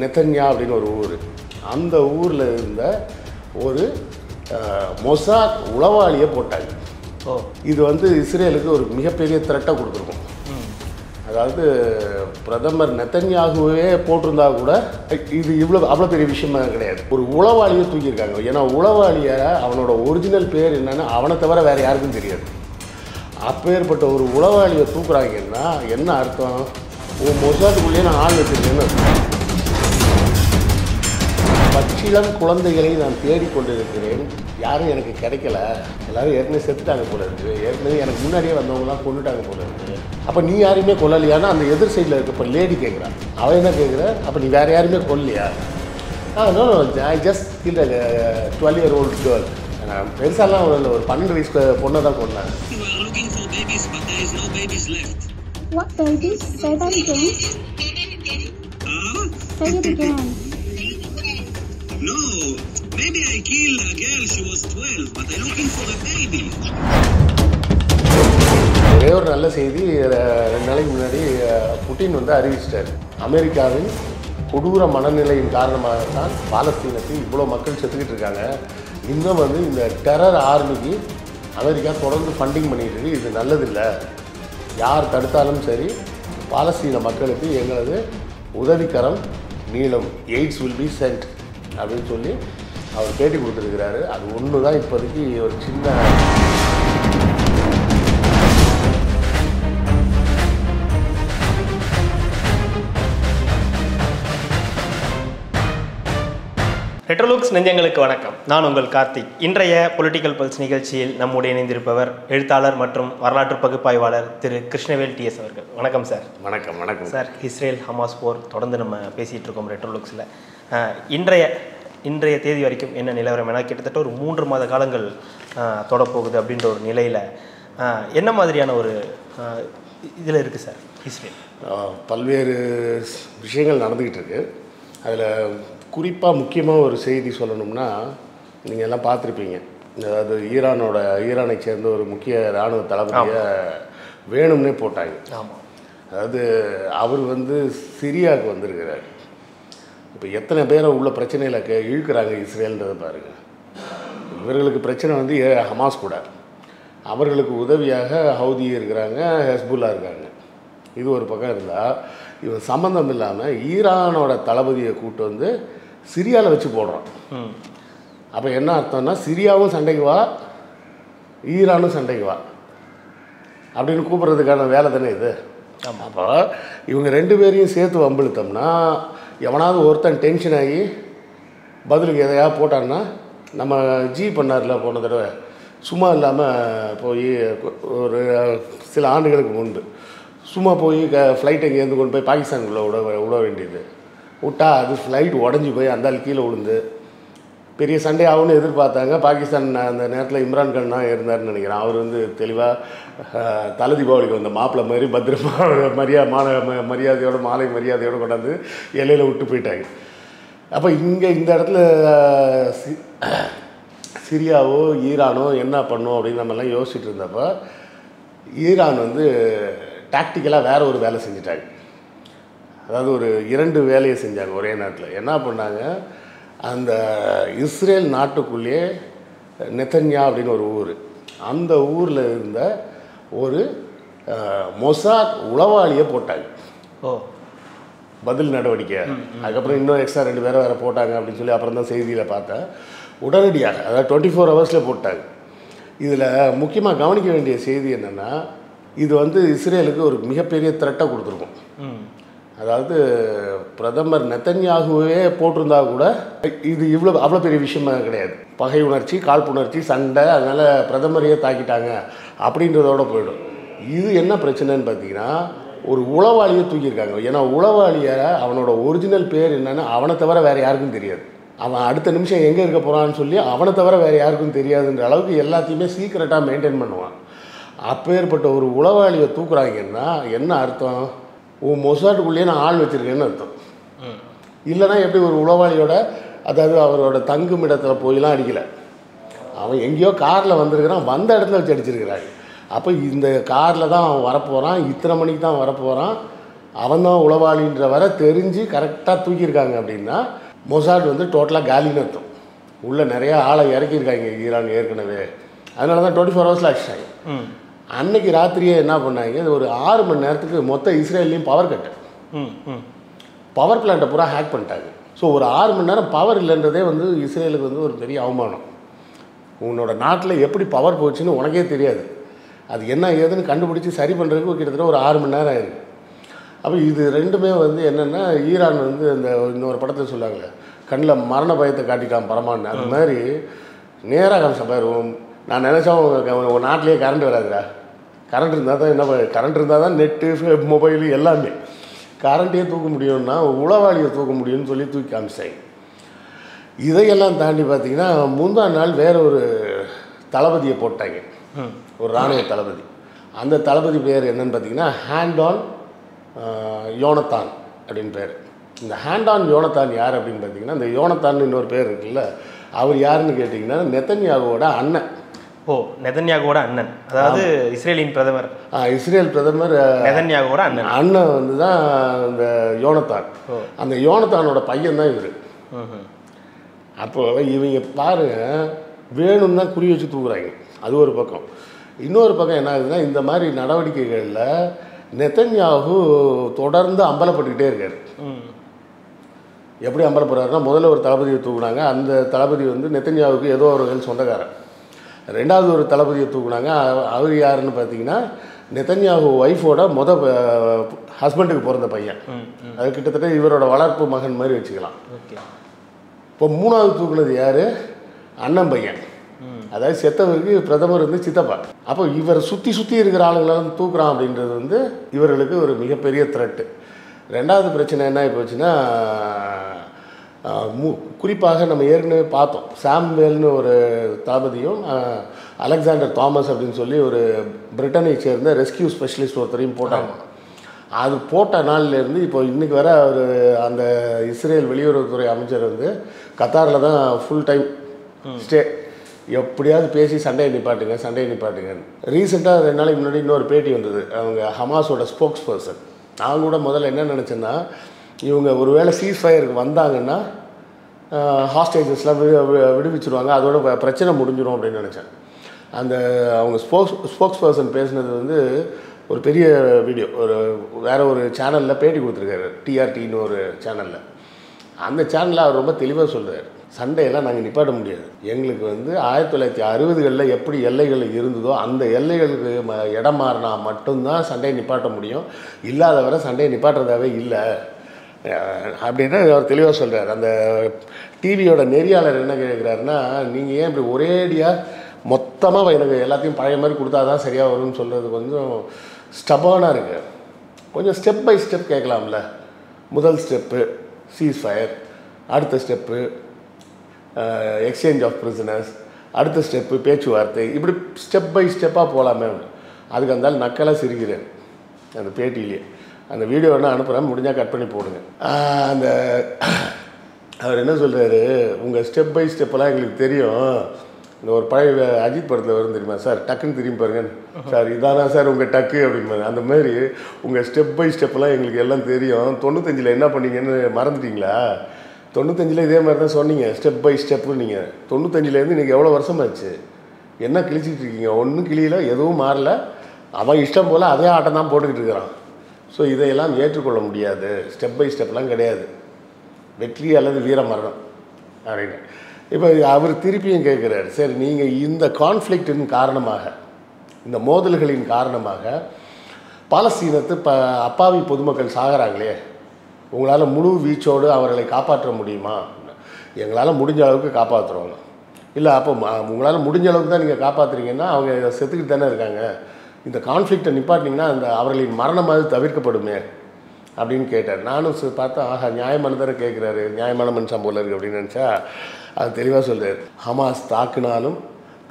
நெத்தன்யா அப்படின்னு ஒரு ஊர். அந்த ஊரில் இருந்த ஒரு மொசாத் உளவாளியை போட்டாங்க. ஓ. இது வந்து இஸ்ரேலுக்கு ஒரு மிகப்பெரிய த்ரெட்டை கொடுத்துருக்கும். அதாவது பிரதமர் நெத்தன்யாகுவே போட்டிருந்தா கூட இது இவ்வளோ அவ்வளோ பெரிய விஷயமா கிடையாது. ஒரு உளவாளியை தூக்கியிருக்காங்க. ஏன்னா உளவாளியை அவனோட ஒரிஜினல் பேர் என்னன்னு அவனை தவிர வேற யாருக்கும் தெரியாது. அப்பேற்பட்ட ஒரு உளவாளியை தூக்குறாங்கன்னா என்ன அர்த்தம்? உன் மொசாட்டுக்குள்ளேயே நான் ஆள் வச்சிருக்கேன்னு பச்சிளம் குழந்தைகளை நான் தேடிக்கொண்டிருக்கிறேன். யாரும் எனக்கு கிடைக்கல. எல்லாரும் ஏற்கனவே செத்துட்டாங்க போல இருக்கு. ஏற்கனவே எனக்கு முன்னாடியே வந்தவங்கலாம் கொண்டுட்டாங்க போல இருக்கு. அப்போ நீ யாரையுமே கொல்லலையானா அந்த எதிர் சைடில் இருக்க இப்போ லேடி கேட்குறான் அவன் என்ன கேட்குற அப்போ நீ வேற யாருமே கொல்லையா ஆ no I just kill twelve year old girl பெருசாலாம் ஒரு ஒரு பன்னெண்டு வயசு பொண்ணை தான் கொண்டாங்க We are looking for babies, but there is no babies left. What babies? Say that again. Say it again. No. Maybe I killed a girl, she was 12, but I'm looking for a baby. ஒரே ஒரு நல்ல செய்தி ரெண்டு நாளைக்கு முன்னாடி Putin வந்து அறிவிச்சிட்டார். அமெரிக்காவின் கொடூர மனநிலையின் காரணமாக தான் பாலஸ்தீனத்தில் இவ்வளோ மக்கள் செத்துக்கிட்டு இருக்காங்க. இன்னும் வந்து இந்த டெரர் ஆர்மிக்கு அமெரிக்கா தொடர்ந்து ஃபண்டிங் பண்ணிகிட்டு இருக்கு. இது நல்லதில்லை. யார் தடுத்தாலும் சரி பாலஸ்தீன மக்களுக்கு எங்களது உதவிக்கரம் நீளம். எய்ட்ஸ் வில் பி சென்ட் அப்படின்னு சொல்லி அவர் பேட்டி கொடுத்துருக்கிறாரு. அது ஒன்று தான் இப்போதைக்கு ஒரு சின்ன ரெட்ரோலுக்ஸ் நெஞ்சங்களுக்கு வணக்கம். நான் உங்கள் கார்த்திக். இன்றைய பொலிட்டிக்கல் பல்ஸ் நிகழ்ச்சியில் நம்முடைய இணைந்திருப்பவர் எழுத்தாளர் மற்றும் வரலாற்று பகுப்பாய்வாளர் திரு கிருஷ்ணவேல் டிஎஸ் அவர்கள். வணக்கம் சார் வணக்கம் வணக்கம். சார் இஸ்ரேல் ஹமாஸ் போர் தொடர்ந்து நம்ம பேசிகிட்டு இருக்கோம் ரெட்ரோலுக்ஸில் இன்றைய இன்றைய தேதி வரைக்கும் என்ன நிலவரம்? ஏன்னா கிட்டத்தட்ட ஒரு மூன்று மாத காலங்கள் தொடப்போகுது அப்படின்ற ஒரு நிலையில் என்ன மாதிரியான ஒரு இதில் இருக்குது சார் இஸ்ரேல் பல்வேறு விஷயங்கள் நடந்துக்கிட்டு இருக்கு. அதில் குறிப்பாக முக்கியமாக ஒரு செய்தி சொல்லணும்னா நீங்கள் எல்லாம் பார்த்துருப்பீங்க. அதாவது ஈரானோட ஈரானை சேர்ந்த ஒரு முக்கிய இராணுவ தளபதியை வேணும்னே போட்டாங்க. ஆமாம் அதாவது அவர் வந்து சிரியாவுக்கு வந்திருக்கிறார். இப்போ எத்தனை பேரை உள்ள பிரச்சனையில் கே இழுக்கிறாங்க இஸ்ரேல்ன்றதை பாருங்க. இவர்களுக்கு பிரச்சனை வந்து ஏ- ஹமாஸ் கூட. அவர்களுக்கு உதவியாக ஹவுதி இருக்கிறாங்க ஹெஸ்புல்லா இருக்காங்க. இது ஒரு பக்கம் இருந்தால் இவன் சம்மந்தம் இல்லாமல் ஈரானோட தளபதியை கூட்டு வந்து சிரியாவில் வச்சு போடுறான். அப்போ என்ன அர்த்தம்னா சிரியாவும் சண்டைக்கு வா ஈரானும் சண்டைக்கு வா. அப்படின்னு கூப்பிட்றதுக்கான வேலை தானே இது? அப்போ இவங்க ரெண்டு பேரையும் சேர்த்து வம்பிழுத்தோம்னா எவனாவது ஒருத்தன் டென்ஷன் ஆகி பதிலுக்கு எதையாவது போட்டான்னா நம்ம ஜி பண்ணார்ல போன தடவை. சும்மா இல்லாமல் போய் ஒரு சில ஆண்டுகளுக்கு முன்பு. சும்மா போய் க ஃப்ளைட் எங்கேருந்து கொண்டு போய் பாகிஸ்தானுக்குள்ளே விட விட வேண்டியது. விட்டா அது ஃப்ளைட் உடஞ்சி போய் அந்த கீழே விழுந்து பெரிய சண்டே ஆகும்னு எதிர்பார்த்தாங்க. பாகிஸ்தான் அந்த நேரத்தில் இம்ரான் கான் தான் இருந்தார்னு நினைக்கிறேன். அவர் வந்து தெளிவாக தலை தீபாவளிக்கு வந்த மாப்பிள்ளை மாதிரி பத்திரமா மரியா மாலை ம- மரியாதையோட மாலை மரியாதையோடு கொண்டாந்து எல்லையில் விட்டு போயிட்டாங்க அப்போ இங்கே இந்த இடத்துல சி- சிரியாவோ ஈரானோ என்ன பண்ணும் அப்படின்னு நம்மலாம் யோசிச்சுட்டு இருந்தப்போ ஈரான் வந்து டாக்டிக்கலாக வேறு ஒரு வேலை செஞ்சிட்டாங்க. அதாவது ஒரு இரண்டு வேலையை செஞ்சாங்க ஒரே நேரத்தில். என்ன பண்ணாங்க? அந்த இஸ்ரேல் நாட்டுக்குள்ளேயே நெத்தன்யா அப்படின்னு ஒரு ஊர். அந்த ஊரில் இருந்த ஒரு மொசாத் உளவாளியை போட்டாங்க. ஓ. பதில் நடவடிக்கை. அதுக்கப்புறம் இன்னும் எக்ஸ்ட்ரா ரெண்டு பேரை வேறு போட்டாங்க அப்படின்னு சொல்லி அப்புறம் தான் செய்தியில் பார்த்தேன். உடனடியாக அதாவது டுவெண்ட்டி ஃபோர் ஹவர்ஸில் போட்டாங்க. இதில் முக்கியமாக கவனிக்க வேண்டிய செய்தி என்னென்னா இது வந்து இஸ்ரேலுக்கு ஒரு மிகப்பெரிய த்ரெட்டை கொடுத்துருக்கும். அதாவது பிரதமர் நெத்தன்யாகுவே போட்டிருந்தா கூட இது இவ்வளோ அவ்வளோ பெரிய விஷயமா கிடையாது. பகை உணர்ச்சி காழ்ப்புணர்ச்சி சண்டை அதனால் பிரதமரையே தாக்கிட்டாங்க அப்படின்றதோட போயிடும். இது என்ன பிரச்சனைன்னு பார்த்தீங்கன்னா ஒரு உளவாளியை தூக்கியிருக்காங்க. ஏன்னா உளவாளியை அவனோட ஒரிஜினல் பேர் என்னன்னு அவனை தவிர வேறு யாருக்கும் தெரியாது. அவன் அடுத்த நிமிஷம் எங்கே இருக்க போகிறான்னு சொல்லி அவனை தவிர வேறு யாருக்கும் தெரியாதுன்ற அளவுக்கு எல்லாத்தையுமே சீக்கிரட்டாக மெயின்டைன் பண்ணுவான். அப்பேற்பட்ட ஒரு உளவாளியை தூக்குறாங்கன்னா என்ன அர்த்தம்? உன் மொசாட்டுக்குள்ளேயே நான் ஆள் வச்சுருக்கேன்னு அர்த்தம். இல்லைன்னா எப்படி ஒரு உளவாளியோட அதாவது அவரோட தங்கும் இடத்துல போயெல்லாம் அடிக்கலை. அவன் எங்கேயோ காரில் வந்திருக்கிறான் வந்த இடத்துல வச்சு அடிச்சிருக்கிறாங்க அப்போ இந்த காரில் தான் அவன் வரப்போகிறான் இத்தனை மணிக்கு தான் வரப்போகிறான் அவன் தான் உளவாளின்ற வரை தெரிஞ்சு கரெக்டாக தூக்கியிருக்காங்க அப்படின்னா மொசாட் வந்து டோட்டலாக காலின்னு அர்த்தம். உள்ளே நிறையா ஆளை இறக்கியிருக்காங்க ஈரான் ஏற்கனவே. அதனால தான் டுவெண்ட்டி ஃபோர் ஹவர்ஸில் அடிச்சிட்டாங்க அன்னைக்கு ராத்திரியே என்ன பண்ணாங்க? ஒரு ஆறு மணி நேரத்துக்கு மொத்த இஸ்ரேல்லையும் பவர் கட்டு பவர் பிளான்ட்டை பூரா ஹேக் பண்ணிட்டாங்க. ஸோ ஒரு ஆறு மணி நேரம் பவர் இல்லைன்றதே வந்து இஸ்ரேலுக்கு வந்து ஒரு பெரிய அவமானம். உன்னோட நாட்டில் எப்படி பவர் போச்சுன்னு உனக்கே தெரியாது. அது என்ன ஏதுன்னு கண்டுபிடிச்சி சரி பண்ணுறதுக்கு கிட்டத்தட்ட ஒரு ஆறு மணி நேரம் ஆயிருக்கு. அப்போ இது ரெண்டுமே வந்து என்னென்னா ஈரான் வந்து இந்த இன்னொரு படத்தில் சொல்லுவாங்க கண்ணில் மரண பயத்தை காட்டிட்டான் பரமான்னு அது மாதிரி நேராக காமிச்ச பாரு நான் நினச்சா உங்க உன் நாட்டிலேயே கரண்ட் வராதுடா. கரண்ட் இருந்தால் தான் என்ன கரண்ட் இருந்தால் தான் நெட்டு மொபைலு எல்லாமே. கரண்ட்டையே தூக்க முடியும்னா உளவாளியை தூக்க முடியும்னு சொல்லி தூக்கி காமிச்சாங்க. இதையெல்லாம் தாண்டி பார்த்தீங்கன்னா முந்தா நாள் வேற ஒரு தளபதியை போட்டாங்க. ஒரு இராணுவ தளபதி. அந்த தளபதி பேர் என்னன்னு பார்த்தீங்கன்னா ஹேண்ட் ஆன் யோனத்தான் அப்படின்னு பேர். இந்த ஹேண்ட் ஆன் யோனத்தான் யார் அப்படின்னு பார்த்தீங்கன்னா இந்த யோனத்தான் இன்னொரு பேர் இருக்குல்ல அவர் யாருன்னு கேட்டிங்கன்னா நெத்தன்யாகுவோட அண்ணன். ஓ நெதன்யாகுவோட அண்ணன். அதாவது இஸ்ரேலின் பிரதமர். இஸ்ரேல் பிரதமர் அஹ், நெதன்யாகுவோட அண்ணன். அண்ணன் வந்து தான் இந்த யோனத்தான் அந்த யோனத்தானோட பையன் தான் இவர். அப்போ இவங்க பாருங்க வேணும்னு தான் குறி வச்சு தூக்குறாங்க. அது ஒரு பக்கம். இன்னொரு பக்கம் என்ன ஆகுதுன்னா இந்த மாதிரி நடவடிக்கைகளில் நெத்தன்யாகு தொடர்ந்து அம்பலப்பட்டுக்கிட்டே இருக்காரு. எப்படி அம்பலப்படுறாருன்னா முதல்ல ஒரு தளபதியை தூக்குனாங்க. அந்த தளபதி வந்து நெத்தன்யாவுக்கு ஏதோ ஒரு சொந்தக்காரன் ரெண்டாவது ஒரு தளபதியை தூக்குனாங்க. அவ- அவர் யாருன்னு பார்த்தீங்கன்னா நெத்தன்யாகு ஒய்ஃபோட முத ஹஸ்பண்டுக்கு பிறந்த பையன். அது கிட்டத்தட்ட இவரோட வளர்ப்பு மகன் மாதிரி வச்சுக்கலாம். ஓகே. இப்போ மூணாவது தூக்குனது யார்? அண்ணன் பையன். அதாவது செத்தவருக்கு பிரதமர் வந்து சித்தப்பா. அப்போ இவர் சுற்றி சுற்றி இருக்கிற ஆளுங்களை வந்து தூக்குறான் அப்படின்றது வந்து இவர்களுக்கு ஒரு மிகப்பெரிய த்ரெட்டு ரெண்டாவது பிரச்சனை என்ன போச்சுன்னா மு- குறிப்பாக நம்ம ஏற்கனவே பார்த்தோம். சாம்வேல்னு ஒரு தளபதியும் அலெக்சாண்டர் தாமஸ் அப்படின்னு சொல்லி ஒரு பிரிட்டனை சேர்ந்த ரெஸ்கியூ ஸ்பெஷலிஸ்ட் ஒருத்தரையும் போட்டாங்க. அது போட்ட நாள்லேருந்து இப்போ இன்னைக்கு வர ஒரு அந்த இஸ்ரேல் வெளியுறவுத்துறை அமைச்சர் வந்து கத்தாரில் தான் ஃபுல் டைம் ஸ்டே. எப்படியாவது பேசி சண்டையை நிப்பாட்டுங்க சண்டையை நிப்பாட்டுங்கன்னு. ரீசெண்டாக ரெண்டு நாளைக்கு முன்னாடி இன்னொரு பேட்டி வந்தது. அவங்க ஹமாஸோட ஸ்போக்ஸ் பர்சன் நான் கூட முதல்ல என்ன நினச்சேன்னா இவங்க ஒருவேளை சீஸ் ஃபயருக்கு வந்தாங்கன்னா ஹாஸ்டேஜஸ்லாம் விடு வி- விடுவிச்சிருவாங்க. அதோட பிரச்சனை முடிஞ்சிடும் அப்படின்னு நினச்சேன். அந்த அவங்க ஸ்போக்ஸ் ஸ்போக்ஸ் பர்சன் பேசுனது வந்து ஒரு பெரிய வீடியோ ஒரு வேற ஒரு சேனலில் பேட்டி கொடுத்துருக்காரு. டிஆர்டின்னு ஒரு சேனலில் அந்த சேனலில் அவர் ரொம்ப தெளிவாக சொல்கிறார் சண்டையெல்லாம் நாங்கள் நிப்பாட்ட முடியாது. எங்களுக்கு வந்து ஆயிரத்தி தொள்ளாயிரத்தி அறுபதுகளில் எப்படி எல்லைகள் இருந்ததோ அந்த எல்லைகளுக்கு ம இடம் மாறினா மட்டும்தான் சண்டையை நிப்பாட்ட முடியும். இல்லாதவரை சண்டையை நிப்பாட்டுறதாவே இல்லை. அப்படின்னு அவர் தெளிவாக சொல்கிறார் அந்த டிவியோட நெறியாளர் என்ன கேட்குறாருன்னா நீங்கள் ஏன் இப்படி ஒரேடியாக மொத்தமாக எனக்கு எல்லாத்தையும் பழைய மாதிரி கொடுத்தா தான் சரியாக வரும்னு சொல்கிறது கொஞ்சம் ஸ்டபானாக இருக்குது கொஞ்சம் ஸ்டெப் பை ஸ்டெப் கேட்கலாம்ல. முதல் ஸ்டெப்பு சீஸ் ஃபயர் அடுத்த ஸ்டெப்பு எக்ஸ்சேஞ்ச் ஆஃப் பிரிசனர்ஸ் அடுத்த ஸ்டெப்பு பேச்சுவார்த்தை. இப்படி ஸ்டெப் பை ஸ்டெப்பாக போகலாமே அதுக்கு அந்தாலும் நக்கலாக சிரிக்கிறேன் அந்த பேட்டியிலேயே அந்த வீடியோ வேணால் அனுப்புகிறேன் முடிஞ்சால் கட் பண்ணி போடுங்க. அந்த அவர் என்ன சொல்கிறாரு உங்கள் ஸ்டெப் பை ஸ்டெப்பெல்லாம் எங்களுக்கு தெரியும். இந்த ஒரு பழைய அஜித் படத்தில் வரும் தெரியுமா? சார் டக்குன்னு திரும்பி பாருங்க. சார் இதானா சார் உங்கள் டக்கு அப்படிம்பாரு. அந்த மாதிரி உங்கள் ஸ்டெப் பை ஸ்டெப்பெல்லாம் எங்களுக்கு எல்லாம் தெரியும். தொண்ணூத்தஞ்சில் என்ன பண்ணீங்கன்னு மறந்துட்டீங்களா? தொண்ணூத்தஞ்சில் இதே மாதிரி தான் சொன்னீங்க. ஸ்டெப் பை ஸ்டெப்பு நீங்கள் தொண்ணூத்தஞ்சிலேருந்து இன்றைக்கி எவ்வளோ வருஷமாச்சு? என்ன கிழிச்சிட்டு இருக்கீங்க? ஒன்றும் கிளியில் எதுவும் மாறல. அவன் இஷ்டம் போல் அதே ஆட்டம் தான் போட்டுக்கிட்டு இருக்கிறான். ஸோ இதையெல்லாம் ஏற்றுக்கொள்ள முடியாது. ஸ்டெப் பை ஸ்டெப்லாம் கிடையாது. வெற்றி அல்லது வீர மரணம் அப்படின்னு. இப்போ அவர் திருப்பியும் கேட்குறாரு சரி நீங்கள் இந்த கான்ஃப்ளிக்டின் காரணமாக இந்த மோதல்களின் காரணமாக பாலஸ்தீனத்து ப அப்பாவி பொதுமக்கள் சாகிறாங்களே. உங்களால் முழு வீச்சோடு அவர்களை காப்பாற்ற முடியுமா? எங்களால் முடிஞ்ச அளவுக்கு காப்பாற்றுறோம் இல்லை அப்போ உங்களால் முடிஞ்ச அளவுக்கு தான் நீங்கள் காப்பாற்றுறீங்கன்னா அவங்க செத்துக்கிட்டு தானே இருக்காங்க. இந்த கான்ஃப்ளிக்டை நிப்பாட்டினீங்கன்னா அந்த அவர்களின் மரணமாவது தவிர்க்கப்படுமே அப்படின்னு கேட்டார். நானும் பார்த்தா ஆஹா நியாயமான கேட்குறாரு. நியாயமான மனுஷன் போல இருக்கு அப்படின்னு நினச்சா அது தெளிவாக சொல்கிறார் ஹமாஸ் தாக்குனாலும்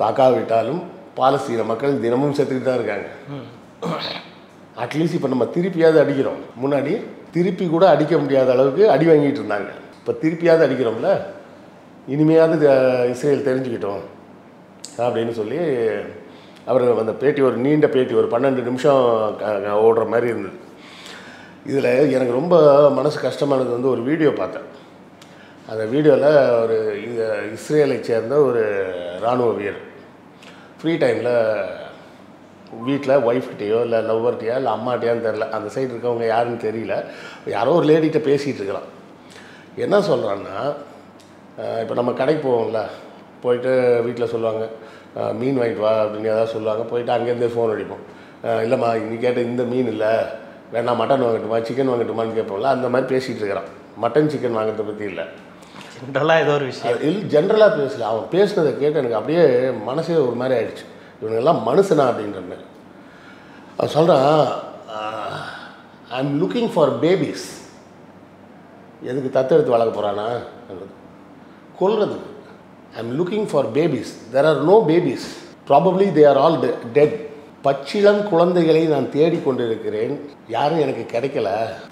தாக்காவிட்டாலும் பாலஸ்தீன மக்கள் தினமும் செத்துக்கிட்டு தான் இருக்காங்க. அட்லீஸ்ட் இப்போ நம்ம திருப்பியாவது அடிக்கிறோம். முன்னாடி திருப்பி கூட அடிக்க முடியாத அளவுக்கு அடி வாங்கிட்டு இருந்தாங்க. இப்போ திருப்பியாவது அடிக்கிறோம்ல? இனிமையாவது இஸ்ரேல் தெரிஞ்சுக்கிட்டோம் அப்படின்னு சொல்லி அவர் அந்த பேட்டி ஒரு நீண்ட பேட்டி ஒரு பன்னெண்டு நிமிஷம் க- ஓடுற மாதிரி இருந்தது. இதில் எனக்கு ரொம்ப மனசு கஷ்டமானது வந்து ஒரு வீடியோ பார்த்தேன். அந்த வீடியோவில் ஒரு இஸ்ரேலை சேர்ந்த ஒரு இராணுவ வீரர். ஃப்ரீ டைமில் வீட்டில் ஒய்ஃப்கிட்டயோ இல்லை லவ்வர்கிட்டையோ இல்லை அம்மாட்டையான்னு தெரில அந்த சைடு இருக்கவங்க யாருன்னு தெரியல. யாரோ ஒரு லேடிகிட்ட பேசிகிட்டு இருக்கிறான். என்ன சொல்கிறான்னா இப்போ நம்ம கடைக்கு போவோம்ல. போயிட்டு வீட்டில் சொல்லுவாங்க மீன் வாங்கிட்டு வா அப்படின்னு ஏதாவது சொல்லுவாங்க. போயிட்டு அங்கேருந்தே ஃபோன் அடிப்போம். இல்லைம்மா நீ கேட்ட இந்த மீன் இல்லை. வேணா மட்டன் வாங்கட்டுமா சிக்கன் வாங்கட்டுமான்னு கேட்போம்ல அந்த மாதிரி பேசிகிட்டு இருக்கிறான். மட்டன் சிக்கன் வாங்குறதை பற்றி இல்லை. ஜென்ரலாக ஏதோ ஒரு விஷயம். இல்லை ஜென்ரலாக பேசல. அவன் பேசுனதை கேட்டு எனக்கு அப்படியே மனசே ஒரு மாதிரி ஆயிடுச்சு. இவனுங்கெல்லாம் மனுஷனா அப்படின்ற மாதிரி. அவன் சொல்கிறான் I am looking for babies எதுக்கு தத்தெடுத்து வளர்க்க போகிறானா கொல்றதுக்கு. I'm looking for babies there are no babies probably they are all dead பச்சிளம் குழந்தைகளை நான் தேடிக் கொண்டிருக்கிறேன். யாரும் எனக்கு கிடைக்கல.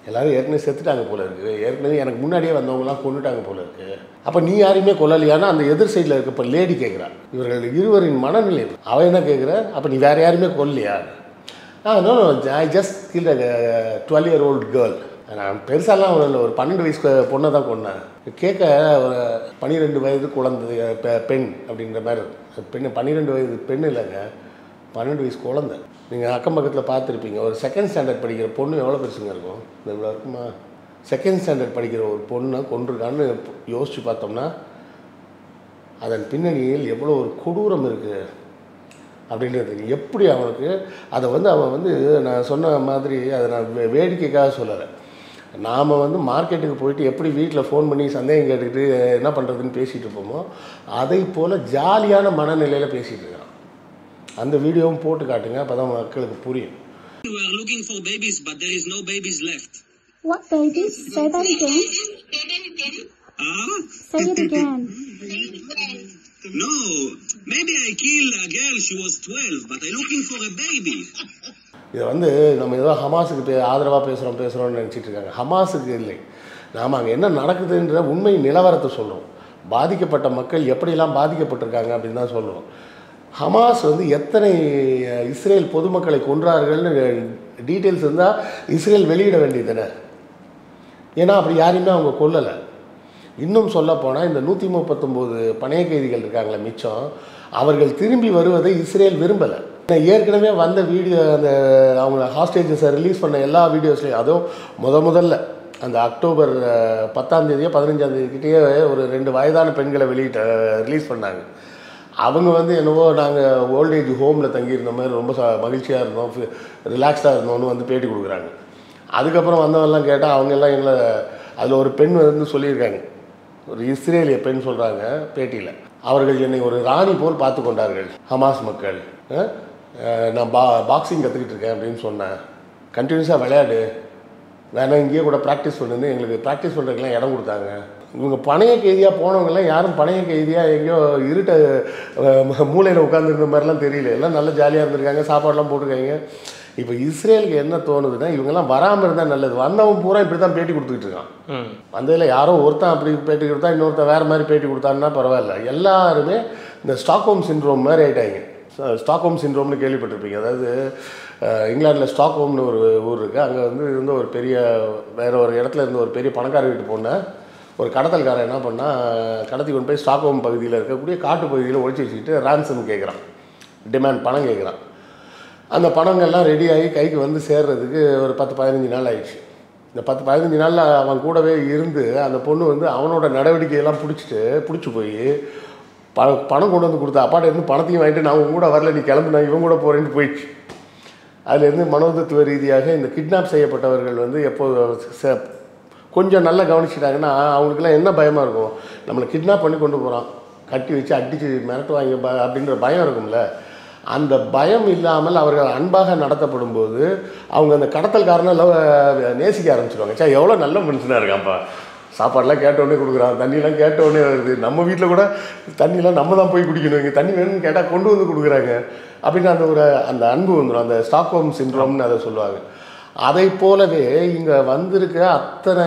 எல்லாரும் ஏற்கனவே செத்துட்டாங்க போல இருக்கு. ஏற்கனவே எனக்கு முன்னாடியே வந்தவங்கலாம் கொண்டுட்டாங்க போல இருக்கு. அப்போ நீ யாரையுமே கொல்லலையானா அந்த எதிர் சைடில் இருக்க இப்போ லேடி கேட்குறான் இவர்கள் இருவரின் மனநிலை. அவன் என்ன கேட்குற அப்போ நீ வேறு யாருமே கொல்லையா ஆ no I just kill twelve year old girl நான் பெருசாலாம் ஒரு ஒரு பன்னெண்டு வயசு பொண்ணை தான் கொன்னேன். கேட்க ஒரு பன்னிரெண்டு வயது குழந்தை பெண் அப்படின்ற மாதிரி பெண் பன்னிரெண்டு வயது பெண் இல்லைங்க. பன்னெண்டு வயசு குழந்தை. நீங்கள் அக்கம் பக்கத்தில் பார்த்துருப்பீங்க. ஒரு செகண்ட் ஸ்டாண்டர்ட் படிக்கிற பொண்ணு எவ்வளோ பெருசுங்க இருக்கும்? இவ்வளோ இருக்குமா? செகண்ட் ஸ்டாண்டர்ட் படிக்கிற ஒரு பொண்ணை கொண்டிருக்கான்னு யோசித்து பார்த்தோம்னா அதன் பின்னணியில் எவ்வளோ ஒரு கொடூரம் இருக்குது அப்படின்றது. எப்படி அவனுக்கு அதை வந்து அவன் வந்து நான் சொன்ன மாதிரி அதை நான் வே- வேடிக்கைக்காக சொல்லலை. நாம் வந்து மார்க்கெட்டுக்கு போயிட்டு எப்படி வீட்டில் ஃபோன் பண்ணி சந்தேகம் கேட்டுக்கிட்டு என்ன பண்ணுறதுன்னு பேசிகிட்டு இருப்போமோ அதை போல் ஜாலியான மனநிலையில் பேசிகிட்டு இருக்கான் அந்த வீடியோவும் போட்டு காட்டுங்க அப்போ தான் மக்களுக்கு புரியும் We are looking for babies, but there is no babies left. What babies? Say that again. Ah? Say it again. No. Maybe I killed a girl, she was 12, but I'm looking for a baby. இதை வந்து நம்ம ஏதோ ஹமாஸுக்கு பே ஆதரவாக பேசுகிறோம் பேசுகிறோம்னு நினச்சிட்டு இருக்காங்க. ஹமாஸுக்கு இல்லை. நாம் அங்கே என்ன நடக்குதுன்ற உண்மை நிலவரத்தை சொல்கிறோம் பாதிக்கப்பட்ட மக்கள் எப்படியெல்லாம் பாதிக்கப்பட்டிருக்காங்க அப்படின்னு தான் சொல்கிறோம் ஹமாஸ் வந்து எத்தனை இஸ்ரேல் பொதுமக்களை கொன்றார்கள்னு டீட்டெயில்ஸ் இருந்தால் இஸ்ரேல் வெளியிட வேண்டியதுதானே? ஏன்னா அப்படி யாரையுமே அவங்க கொல்லலை. இன்னும் சொல்லப்போனால் இந்த நூற்றி முப்பத்தொம்போது பணைய கைதிகள் இருக்காங்களே மிச்சம் அவர்கள் திரும்பி வருவதை இஸ்ரேல் விரும்பலை. ஏற்கனவே வந்த வீடியோ அந்த அவங்க ஹாஸ்டேஜஸை ரிலீஸ் பண்ண எல்லா வீடியோஸ்லையும் அதுவும் முத முதல்ல அந்த அக்டோபர் பத்தாம் தேதியோ பதினஞ்சாம் தேதிக்கிட்டேயே ஒரு ரெண்டு வயதான பெண்களை வெளியிட்ட ரிலீஸ் பண்ணாங்க. அவங்க வந்து என்னவோ நாங்கள் ஓல்டேஜ் ஹோமில் தங்கியிருந்த மாதிரி ரொம்ப ச மகிழ்ச்சியாக இருந்தோம் ரிலாக்ஸாக இருந்தோம்னு வந்து பேட்டி கொடுக்குறாங்க. அதுக்கப்புறம் வந்தவெல்லாம் கேட்டால் அவங்க எல்லாம் எங்களை அதில் ஒரு பெண் வந்து சொல்லியிருக்காங்க. ஒரு இஸ்ரேலிய பெண் சொல்கிறாங்க பேட்டியில். அவர்கள் என்னை ஒரு ராணி போல் பார்த்து கொண்டார்கள். ஹமாஸ் மக்கள் நான் பா பாக்ஸிங் கற்றுக்கிட்டு இருக்கேன் அப்படின்னு சொன்னேன். கண்டினியூஸாக விளையாடு. வேணா இங்கேயே கூட ப்ராக்டிஸ் பண்ணுன்னு எங்களுக்கு ப்ராக்டிஸ் பண்ணுறதுக்குலாம் இடம் கொடுத்தாங்க. இவங்க பணைய கைதியாக போனவங்கெல்லாம் யாரும் பணைய கைதியாக எங்கேயோ இருட்ட மூலையில் உட்காந்துருந்த மாதிரிலாம் தெரியல. எல்லாம் நல்ல ஜாலியாக இருந்திருக்காங்க. சாப்பாடெலாம் போட்டிருக்காங்க. இப்போ இஸ்ரேலுக்கு என்ன தோணுதுன்னா இவங்கெல்லாம் வராமல் இருந்தால் நல்லது. வந்தவன் பூரா இப்படி தான் பேட்டி கொடுத்துக்கிட்டு இருக்கான். வந்ததில் யாரோ ஒருத்தன் அப்படி பேட்டி கொடுத்தா இன்னொருத்தன் வேறு மாதிரி பேட்டி கொடுத்தான்னா பரவாயில்ல. எல்லாருமே இந்த ஸ்டாக்ஹோம் சிண்ட்ரோம் மாதிரி ஆயிட்டாங்க. ஸ்டா- ஸ்டாக்ஹோம் சிண்ட்ரோம்னு கேள்விப்பட்டிருப்பீங்க. அதாவது அஹ், இங்கிலாந்தில் ஸ்டாக்ஹோம்னு ஒரு ஊர் இருக்குது அங்கே வந்து இருந்த ஒரு பெரிய வேற ஒரு இடத்துல இருந்த ஒரு பெரிய பணக்கார வீட்டு பொண்ணை ஒரு கடத்தல்காரன் என்ன பண்ணால் கடத்தி கொண்டு போய் ஸ்டாக்ஹோம் பகுதியில் இருக்கக்கூடிய காட்டு பகுதியில் ஒழிச்சு வச்சுக்கிட்டு ரான்சம் கேட்குறான் டிமாண்ட் பணம் கேட்குறான் அந்த பணங்கள்லாம் ரெடி ஆகி கைக்கு வந்து சேர்றதுக்கு ஒரு பத்து பதினஞ்சு நாள் ஆயிடுச்சு. இந்த பத்து பதினஞ்சு நாளில் அவன் கூடவே இருந்து அந்த பொண்ணு வந்து அவனோட நடவடிக்கையெல்லாம் பிடிச்சிட்டு பிடிச்சி போய் ப பணம் கொண்டு வந்து கொடுத்த அப்பாட்ட இருந்து பணத்தையும் வாங்கிட்டு நான் உங்க கூட வரல நீ கிளம்பு நான் இவன் கூட போகிறேன்னு போயிடுச்சு. அதுலேருந்து மனோதத்துவ ரீதியாக இந்த கிட்னாப் செய்யப்பட்டவர்கள் வந்து எப்போ ச- கொஞ்சம் நல்லா கவனிச்சிட்டாங்கன்னா அவங்களுக்குலாம் என்ன பயமாக இருக்கும்? நம்மளை கிட்னாப் பண்ணி கொண்டு போகிறான் கட்டி வச்சு அடித்து மிரட்டுவாங்க ப அப்படின்ற பயம் இருக்கும்ல. அந்த பயம் இல்லாமல் அவர்கள் அன்பாக நடத்தப்படும் போது அவங்க அந்த கடத்தல்காரனை லவ் நேசிக்க ஆரம்பிச்சிருவாங்க. சே எவ்வளோ நல்ல மனுஷனாக இருக்கான்ப்பா. சாப்பாடெலாம் கேட்ட கொடுக்குறான் தண்ணியெலாம் கேட்ட வருது. நம்ம வீட்டில் கூட தண்ணியெலாம் நம்ம தான் போய் குடிக்கணும். இங்கே தண்ணி வேணும்னு கேட்டால் கொண்டு வந்து கொடுக்குறாங்க. அப்படின்னு அந்த ஒரு அந்த அன்பு வந்துடும் அந்த ஸ்டாக்ஹோம் சிண்ட்ரோம்னு அதை சொல்லுவாங்க. அதை போலவே இங்கே வந்திருக்க அத்தனை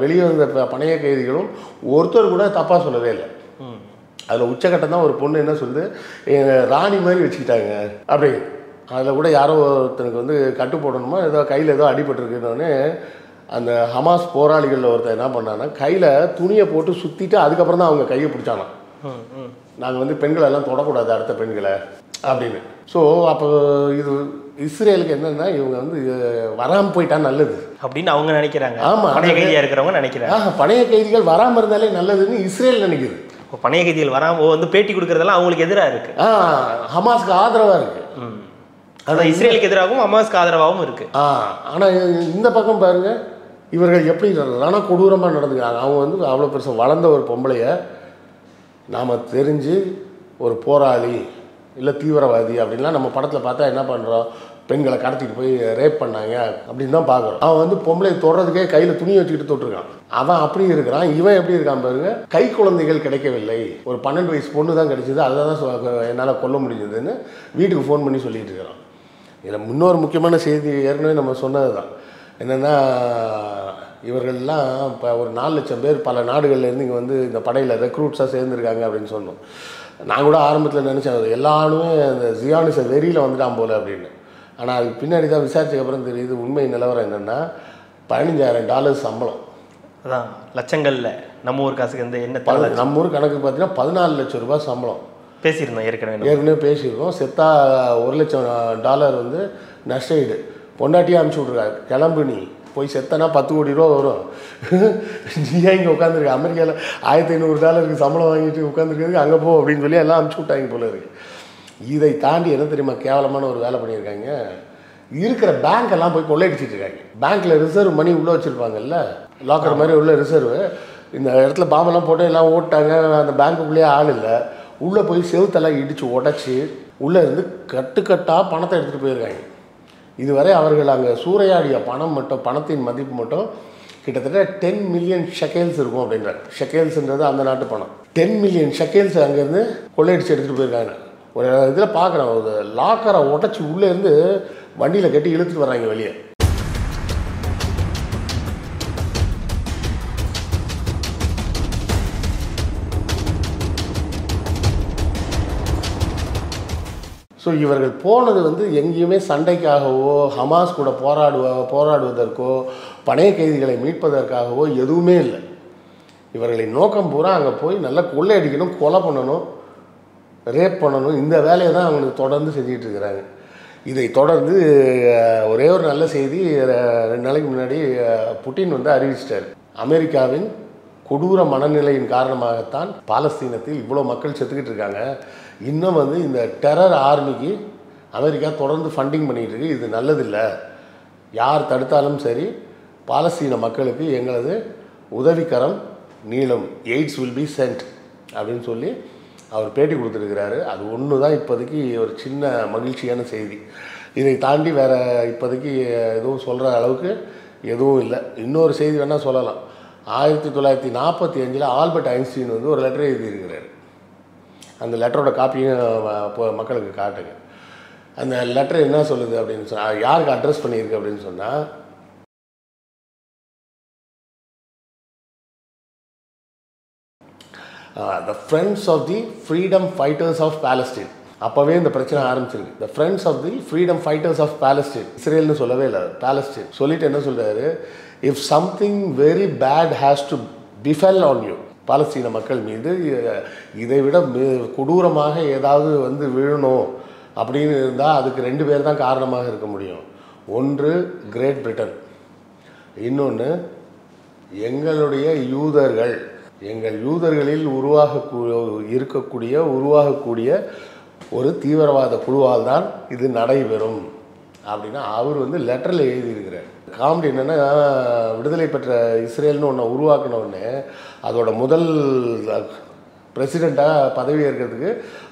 வெளியே வந்த ப- பணைய கைதிகளும் ஒருத்தர் கூட தப்பாக சொல்லவே இல்லை. அதில் உச்சகட்டம் தான் ஒரு பொண்ணு என்ன சொல்லுது? ராணி மாதிரி வச்சுக்கிட்டாங்க. அப்படி. அதில் கூட யாரோ ஒருத்தனுக்கு வந்து கட்டு போடணுமா? ஏதோ கையில் ஏதோ அடிபட்டிருக்குன்னொடனே அந்த ஹமாஸ் போராளிகளில் ஒருத்தன் என்ன பண்ணான்னா கையில் துணியை போட்டு சுற்றிட்டு அதுக்கப்புறம் தான் அவங்க கையை ம் நாங்கள் வந்து பெண்களை எல்லாம் தொடக்கூடாது அடுத்த பெண்களை. அப்படின்னு. ஸோ அப்போ இது இஸ்ரேலுக்கு என்னன்னா இவங்க வந்து வராமல் போயிட்டா நல்லது. அப்படின்னு அவங்க நினைக்கிறாங்க. ஆமா. பணைய கைதியா இருக்கிறவங்க நினைக்கிறாங்க. பழைய கைதிகள் வராமல் இருந்தாலே நல்லதுன்னு இஸ்ரேல் நினைக்குது. இப்போ பணைய கைதிகள் வராம வந்து பேட்டி கொடுக்கறதெல்லாம் அவங்களுக்கு எதிராக இருக்கு. ஹமாஸ்க்கு ஆதரவாக இருக்கு. அதான் இஸ்ரேலுக்கு எதிராகவும் அமாஸ்க்கு ஆதரவாகவும் இருக்கு. ஆ ஆனால் இந்த பக்கம் பாருங்க இவர்கள் எப்படி ரண கொடூரமாக நடந்துக்கிறாங்க? அவங்க வந்து அவ்வளோ பெருசு வளர்ந்த ஒரு பொம்பளைய நாம் தெரிஞ்சு ஒரு போராளி இல்லை தீவிரவாதி அப்படின்லாம் நம்ம படத்தில் பார்த்தா என்ன பண்ணுறோம் பெண்களை கடத்திட்டு போய் ரேப் பண்ணாங்க அப்படின்னு தான் பார்க்குறோம். அவன் வந்து பொம்பளை தொடுறதுக்கே கையில் துணி வச்சுக்கிட்டு தொட்டிருக்கான். அவன் அப்படி இருக்கிறான் இவன் எப்படி இருக்கான் பாருங்க. கை குழந்தைகள் கிடைக்கவில்லை. ஒரு பன்னெண்டு வயசு பொண்ணு தான் கிடைச்சது. அதை தான் என்னால் கொல்ல முடிஞ்சதுன்னு வீட்டுக்கு ஃபோன் பண்ணி சொல்லிட்டு இருக்கிறான். இதில் இன்னொரு முக்கியமான செய்தி ஏற்கனவே நம்ம சொன்னது தான் என்னென்னா இவர்கள்லாம் இப்போ ஒரு நாலு லட்சம் பேர் பல நாடுகள்லேருந்து இங்கே வந்து இந்த படையில் ரெக்ரூட்ஸாக சேர்ந்துருக்காங்க அப்படின்னு சொன்னோம். நான் கூட ஆரம்பத்தில் நினச்சேன் அது எல்லாருமே அந்த ஜியானிச வெறியில் வந்துட்டான் போல அப்படின்னு. ஆனால் அதுக்கு பின்னாடி தான் விசாரிச்சதுக்கப்புறம் தெரியுது உண்மை நிலவரம் என்னென்னா பதினஞ்சாயிரம் டாலர் சம்பளம். அதான் லட்சங்கள்ல நம்ம ஊர் காசுக்கு வந்து என்ன நம்ம ஊர் கணக்கு பார்த்தீங்கன்னா பதினாலு லட்சம் ரூபாய் சம்பளம். பேசியிருந்தோம் ஏற்கனவே. ஏற்கனவே பேசியிருக்கோம். செத்தா ஒரு லட்சம் டாலர் வந்து நஷ்டஈடு. பொண்டாட்டியே அனுப்பிச்சி விட்ருக்காரு கிளம்பு நீ. போய் செத்தனா பத்து கோடி ரூபா வரும். நீ ஏன் இங்கே உட்காந்துருக்க அமெரிக்காவில் ஆயிரத்தி ஐநூறு டாலருக்கு சம்பளம் வாங்கிட்டு உட்காந்துருக்கிறதுக்கு அங்கே போ அப்படின்னு சொல்லி எல்லாம் அனுப்பிச்சி விட்டாங்க போல இருக்கு. இதை தாண்டி என்ன தெரியுமா கேவலமான ஒரு வேலை பண்ணியிருக்காங்க? இருக்கிற பேங்க் எல்லாம் போய் கொள்ளையடிச்சிட்டு இருக்காங்க. பேங்க்கில் ரிசர்வ் மணி உள்ளே வச்சுருப்பாங்கல்ல? லாக்கர் மாதிரி உள்ள ரிசர்வ் இந்த இடத்துல பாம்பெல்லாம் போட்டு எல்லாம் ஓட்டாங்க. அந்த பேங்க்குள்ளேயே ஆள் இல்லை. உள்ளே போய் செவுத்தெல்லாம் இடித்து உடச்சி உள்ளே இருந்து கட்டுக்கட்டாக பணத்தை எடுத்துகிட்டு போயிருக்காங்க. இதுவரை அவர்கள் அங்கே சூறையாடிய பணம் மட்டும் பணத்தின் மதிப்பு மட்டும் கிட்டத்தட்ட டென் மில்லியன் ஷெக்கேல்ஸ் இருக்கும் அப்படின்றாங்க. ஷெக்கேல்ஸ்ன்றது அந்த நாட்டு பணம். டென் மில்லியன் ஷெக்கேல்ஸ் அங்கேருந்து கொள்ளையடிச்சு எடுத்துகிட்டு போயிருக்காங்க. ஒரு இதில் பார்க்குறேன் ஒரு லாக்கரை உடச்சி உள்ளே இருந்து வண்டியில் கட்டி இழுத்துட்டு வர்றாங்க வெளியே. ஸோ இவர்கள் போனது வந்து எங்கேயுமே சண்டைக்காகவோ ஹமாஸ் கூட போராடுவ போராடுவதற்கோ பணைய கைதிகளை மீட்பதற்காகவோ எதுவுமே இல்லை. இவர்களின் நோக்கம் பூரா அங்கே போய் நல்லா கொள்ளை அடிக்கணும் கொலை பண்ணணும். ரேப் பண்ணணும். இந்த வேலையை தான் அவங்களுக்கு தொடர்ந்து செஞ்சிட்டு இருக்கிறாங்க. இதை தொடர்ந்து ஒரே ஒரு நல்ல செய்தி ரெண்டு நாளைக்கு முன்னாடி புட்டின் வந்து அறிவிச்சிட்டார். அமெரிக்காவின் கொடூர மனநிலையின் காரணமாகத்தான் பாலஸ்தீனத்தில் இவ்வளோ மக்கள் செத்துக்கிட்டு இருக்காங்க. இன்னும் வந்து இந்த டெரர் ஆர்மிக்கு அமெரிக்கா தொடர்ந்து ஃபண்டிங் பண்ணிகிட்டு இருக்கு. இது நல்லதில்லை. யார் தடுத்தாலும் சரி பாலஸ்தீன மக்களுக்கு எங்களது உதவிக்கரம் நீளம். எய்ட்ஸ் வில் பி சென்ட் அப்படின்னு சொல்லி அவர் பேட்டி கொடுத்துருக்கிறாரு. அது ஒன்று தான் இப்போதைக்கு ஒரு சின்ன மகிழ்ச்சியான செய்தி. இதை தாண்டி வேறு இப்போதைக்கு எதுவும் சொல்கிற அளவுக்கு எதுவும் இல்லை. இன்னொரு செய்தி வேணால் சொல்லலாம். ஆயிரத்தி தொள்ளாயிரத்தி நாற்பத்தி அஞ்சில் ஆல்பர்ட் ஐன்ஸ்டீன் வந்து ஒரு லெட்டர் எழுதியிருக்கிறார். அந்த லெட்டரோட காப்பியும் இப்போ மக்களுக்கு காட்டுங்க. அந்த லெட்டர் என்ன சொல்லுது அப்படின்னு சொன்னால் யாருக்கு அட்ரஸ் பண்ணியிருக்கு அப்படின்னு சொன்னால் the friends of the freedom fighters of Palestine அப்போவே இந்த பிரச்சனை ஆரம்பிச்சிருக்கு. The friends of the freedom fighters of Palestine இஸ்ரேல்னு சொல்லவே இல்லை பேலஸ்டீன் சொல்லிட்டு என்ன சொல்கிறாரு if something very bad has to befall on you பாலஸ்தீன மக்கள் மீது இதை விட கொடூரமாக ஏதாவது வந்து விழணும் அப்படின்னு இருந்தால் அதுக்கு ரெண்டு பேர் தான் காரணமாக இருக்க முடியும். ஒன்று கிரேட் பிரிட்டன் இன்னொன்று எங்களுடைய யூதர்கள். எங்கள் யூதர்களில் உருவாக இருக்கக்கூடிய உருவாகக்கூடிய ஒரு தீவிரவாத குழுவால் தான் இது நடைபெறும். அப்படின்னா அவர் வந்து லெட்டரில் எழுதியிருக்கிறார். காமெடி என்னென்னா விடுதலை பெற்ற இஸ்ரேல்னு ஒன்று உருவாக்கின உடனே அதோட முதல் பிரசிடெண்ட்டாக பதவி ஏற்கிறதுக்கு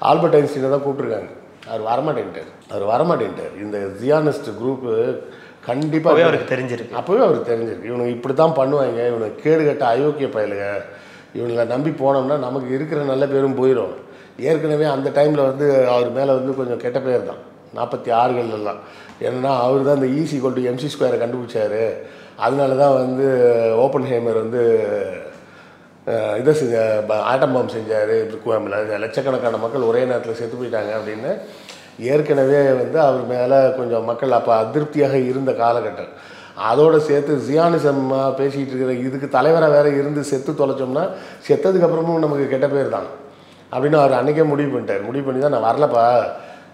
ஆல்பர்ட் ஐன்ஸ்டீனை தான் கூப்பிட்ருக்காங்க அவர் வரமாட்டேன்ட்டார். அவர் வரமாட்டேன்ட்டார். இந்த ஜியானிஸ்ட் குரூப்பு அப்பவே கண்டிப்பாக அவருக்கு தெரிஞ்சிருக்கு. அப்போவே அவருக்கு தெரிஞ்சிருக்கு. இவனுக்கு இப்படி தான் பண்ணுவாங்க. இவனுக்கு கேடு கட்ட அயோக்கிய பயலுங்க. இவங்களை நம்பி போனோம்னா நமக்கு இருக்கிற நல்ல பேரும் போயிடும் ஏற்கனவே அந்த டைமில் வந்து அவர் மேலே வந்து கொஞ்சம் கெட்ட பேர் தான். நாற்பத்தி ஆறுகள்லாம் ஏன்னா அவர் தான் இந்த ஈசி கொண்டு எம்சி ஸ்கொயரை கண்டுபிடிச்சாரு. அதனால தான் வந்து ஓப்பன் ஹேமர் வந்து இதை செஞ்ச ஆட்டம் பாம்பு செஞ்சார். லட்சக்கணக்கான மக்கள் ஒரே நேரத்தில் செத்து போயிட்டாங்க அப்படின்னு ஏற்கனவே வந்து அவர் மேலே கொஞ்சம் மக்கள் அப்போ அதிருப்தியாக இருந்த காலகட்டம். அதோடு சேர்த்து ஜியானிசம்மா பேசிக்கிட்டு இருக்கிற இதுக்கு தலைவராக வேறு இருந்து செத்து தொலைச்சோம்னா செத்ததுக்கப்புறமும் நமக்கு கெட்ட பேர் தான். அப்படின்னு அவர் அன்றைக்கே முடிவு பண்ணிட்டார். முடிவு பண்ணி தான் நான் வரலப்பா.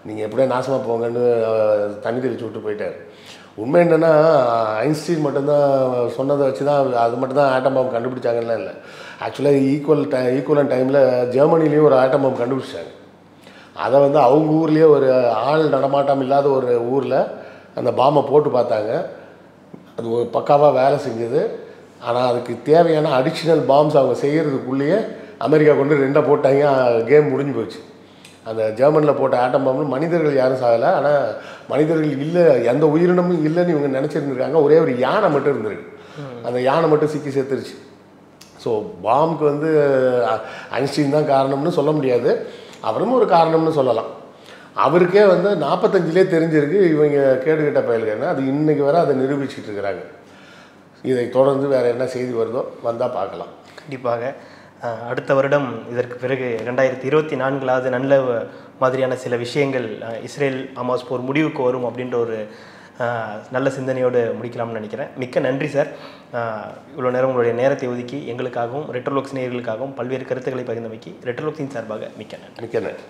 நீங்கள் எப்படியே நாசமாக போங்கன்னு தண்ணி தெளிச்சு விட்டு போயிட்டார். உண்மை என்னென்னா ஐன்ஸ்டீன் மட்டும்தான் சொன்னதை வச்சு தான் அது மட்டும் தான் ஆட்டம் பாம்பு கண்டுபிடிச்சாங்கலாம் இல்லை. ஆக்சுவலாக ஈக்குவல் டை ஈக்குவலன் டைமில் ஜெர்மனிலையும் ஒரு ஆட்டம் பாம்பு கண்டுபிடிச்சாங்க. அதை வந்து அவங்க ஊர்லேயே ஒரு ஆள் நடமாட்டம் இல்லாத ஒரு ஊரில் அந்த பாம்பை போட்டு பார்த்தாங்க. அது ஒரு பக்காவாக வேலை செஞ்சது. ஆனால் அதுக்கு தேவையான அடிஷ்னல் பாம்ஸ் அவங்க செய்கிறதுக்குள்ளேயே அமெரிக்கா கொண்டு ரெண்டை போட்டாங்க. கேம் முடிஞ்சு போச்சு. அந்த ஜெர்மனில் போட்ட ஆட்டம் பாம்பில் மனிதர்கள் யாரும் சாகலை. ஆனால் மனிதர்கள் இல்லை எந்த உயிரினமும் இல்லைன்னு இவங்க நினச்சிருந்துருக்காங்க. ஒரே ஒரு யானை மட்டும் இருந்திருக்கு. அந்த யானை மட்டும் சிக்கி செத்துருச்சு. ஸோ பாம்புக்கு வந்து ஐன்ஸ்டீன் தான் காரணம்னு சொல்ல முடியாது. அவரும் ஒரு காரணம்னு சொல்லலாம். அவருக்கே வந்து நாற்பத்தஞ்சிலே தெரிஞ்சிருக்கு இவங்க கேடுகட்ட பயல்கள்னு அது இன்னைக்கு வரை அதை நிரூபிச்சிட்டு இருக்கிறாங்க. இதை தொடர்ந்து வேறு என்ன செய்தி வருதோ வந்தால் பார்க்கலாம். கண்டிப்பாக. அடுத்த வருடம் இதற்கு பிறகு ரெண்டாயிரத்தி இருபத்தி நான்கிலாவது நல்ல மாதிரியான சில விஷயங்கள் இஸ்ரேல் அமாஸ் போர் முடிவுக்கு வரும் அப்படின்ற ஒரு நல்ல சிந்தனையோடு முடிக்கலாம்னு நினைக்கிறேன். மிக்க நன்றி சார். இவ்வளோ நேரம் உங்களுடைய நேரத்தை ஒதுக்கி எங்களுக்காகவும் ரெட்ரோலோக்ஸ் நேயர்களுக்காகவும் பல்வேறு கருத்துக்களை பகிர்ந்தமைக்கு ரெட்ரோலோக்ஸின் சார்பாக மிக்க நன்றி. மிக்க நன்றி.